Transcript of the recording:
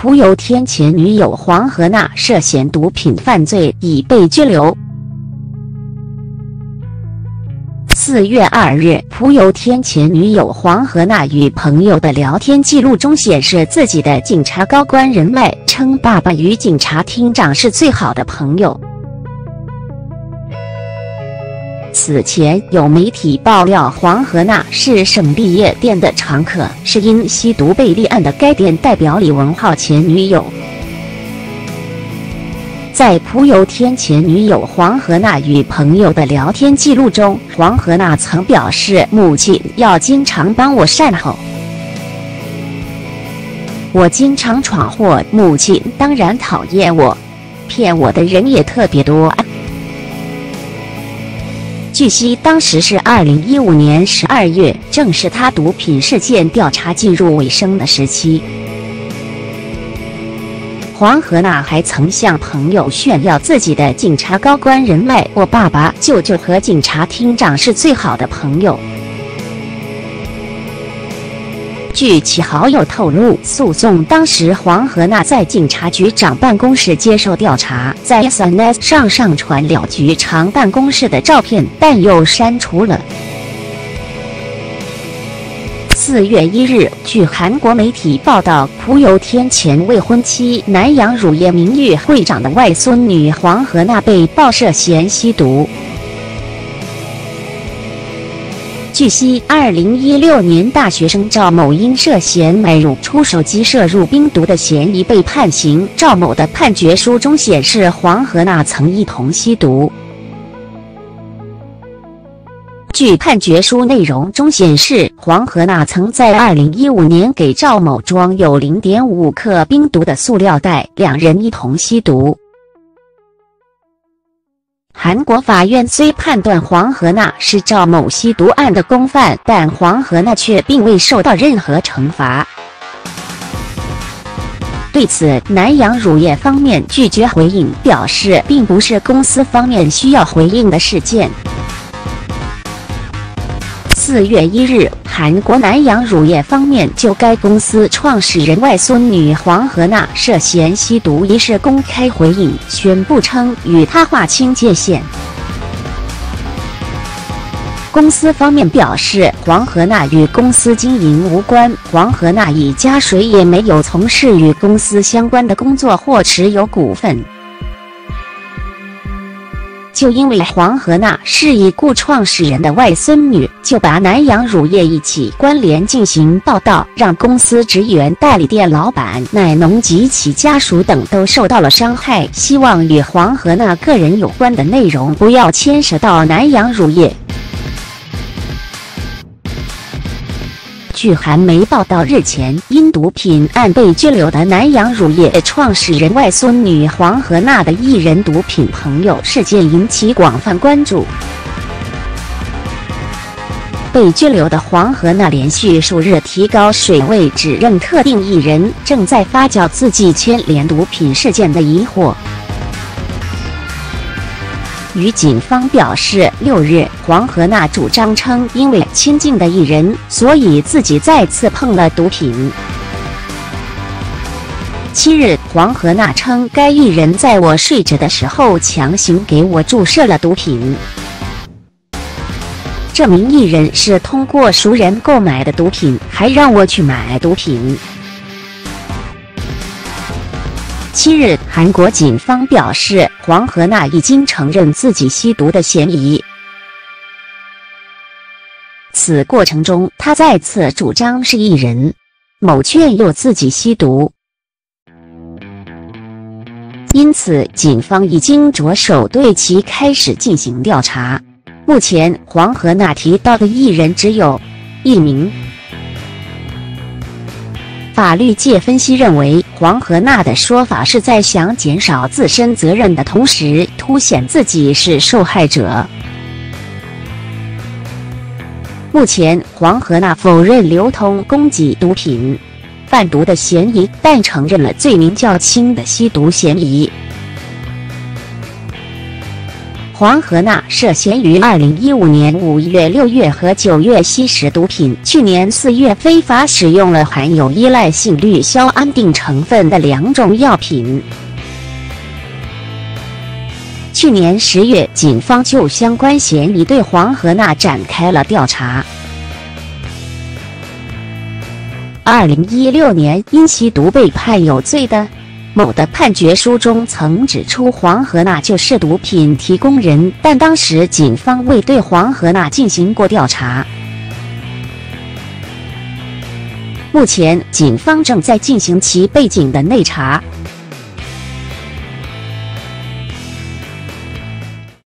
蒲有天前女友黄荷娜涉嫌毒品犯罪，已被拘留。四月二日，蒲有天前女友黄荷娜与朋友的聊天记录中显示，自己的警察高官人脉称，爸爸与警察厅长是最好的朋友。此前有媒体爆料，黄荷娜是省立夜店的常客，是因吸毒被立案的该店代表李文浩前女友。在蒲有天前女友黄荷娜与朋友的聊天记录中，黄荷娜曾表示：“母亲要经常帮我善后，我经常闯祸，母亲当然讨厌我，骗我的人也特别多。”据悉，当时是二零一五年十二月，正是他毒品事件调查进入尾声的时期。黄河娜还曾向朋友炫耀自己的警察高官人脉，我爸爸、舅舅和警察厅长是最好的朋友。据其好友透露，诉讼当时黄荷娜在警察局长办公室接受调查，在 SNS 上上传了局长办公室的照片，但又删除了。四月一日，据韩国媒体报道，朴有天前未婚妻南洋乳业名誉会长的外孙女黄荷娜被曝涉嫌吸毒。据悉，二零一六年大学生赵某因涉嫌买入出手机摄入冰毒的嫌疑被判刑。赵某的判决书中显示，黄荷娜曾一同吸毒。据判决书内容中显示，黄荷娜曾在2015年给赵某装有0.5克冰毒的塑料袋，两人一同吸毒。韩国法院虽判断黄荷娜是赵某吸毒案的共犯，但黄荷娜却并未受到任何惩罚。对此，南洋乳业方面拒绝回应，表示并不是公司方面需要回应的事件。四月一日，韩国南洋乳业方面就该公司创始人外孙女黄荷娜涉嫌吸毒一事公开回应，宣布称与她划清界限。公司方面表示，黄荷娜与公司经营无关，黄荷娜一家谁也没有从事与公司相关的工作或持有股份。就因为黄河娜是已故创始人的外孙女，就把南阳乳业一起关联进行报道，让公司职员、代理店老板、奶农及其家属等都受到了伤害。希望与黄河娜个人有关的内容不要牵涉到南阳乳业。据韩媒报道，日前因毒品案被拘留的南洋乳业创始人外孙女黄荷娜的艺人毒品朋友事件引起广泛关注。被拘留的黄荷娜连续数日提高水位，指认特定艺人正在发酵自己牵连毒品事件的疑惑。与警方表示，六日黄荷娜主张称，因为亲近的艺人，所以自己再次碰了毒品。七日，黄荷娜称，该艺人在我睡着的时候强行给我注射了毒品。这名艺人是通过熟人购买的毒品，还让我去买毒品。七日，韩国警方表示，黄河娜已经承认自己吸毒的嫌疑。此过程中，他再次主张是艺人某劝诱自己吸毒，因此警方已经着手对其开始进行调查。目前，黄河娜提到的艺人只有一名。法律界分析认为，黄河娜的说法是在想减少自身责任的同时，凸显自己是受害者。目前，黄河娜否认流通、供给毒品、贩毒的嫌疑，但承认了罪名较轻的吸毒嫌疑。黄河娜涉嫌于二零一五年五月、六月和九月吸食毒品，去年四月非法使用了含有依赖性氯硝安定成分的两种药品。去年十月，警方就相关嫌疑对黄河娜展开了调查。二零一六年，因吸毒被判有罪的某的判决书中曾指出，黄河娜就是毒品提供人，但当时警方未对黄河娜进行过调查。目前，警方正在进行其背景的内查。